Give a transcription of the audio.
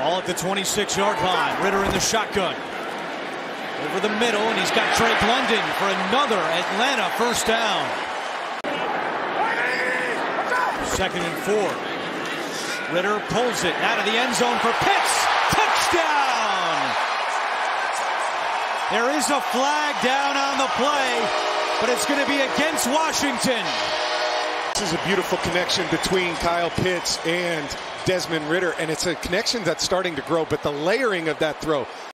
Ball at the 26-yard line. Ridder in the shotgun. Over the middle, and he's got Drake London for another Atlanta first down. Second and four. Ridder pulls it out of the end zone for Pitts. Touchdown! There is a flag down on the play, but it's going to be against Washington. This is a beautiful connection between Kyle Pitts and Desmond Ridder, and it's a connection that's starting to grow, but the layering of that throw